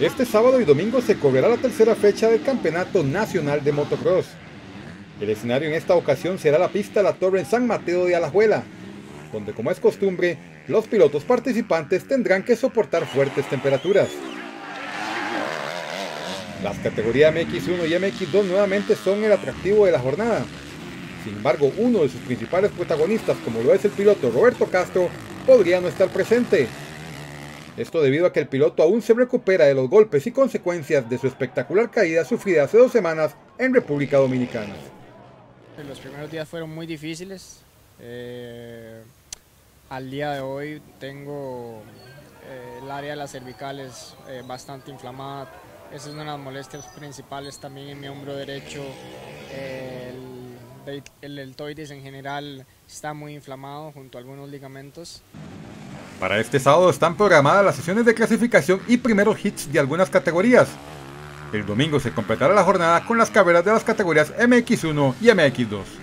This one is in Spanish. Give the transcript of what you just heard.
Este sábado y domingo se correrá la tercera fecha del Campeonato Nacional de Motocross. El escenario en esta ocasión será la pista La Torre en San Mateo de Alajuela, donde como es costumbre, los pilotos participantes tendrán que soportar fuertes temperaturas. Las categorías MX1 y MX2 nuevamente son el atractivo de la jornada. Sin embargo, uno de sus principales protagonistas, como lo es el piloto Roberto Castro, podría no estar presente, esto debido a que el piloto aún se recupera de los golpes y consecuencias de su espectacular caída sufrida hace dos semanas en República Dominicana. Los primeros días fueron muy difíciles. Eh, al día de hoy tengo eh, el área de las cervicales eh, bastante inflamada. Esa es una de las molestias principales también en mi hombro derecho. el deltoides en general está muy inflamado junto a algunos ligamentos. Para este sábado están programadas las sesiones de clasificación y primeros hits de algunas categorías. El domingo se completará la jornada con las carreras de las categorías MX1 y MX2.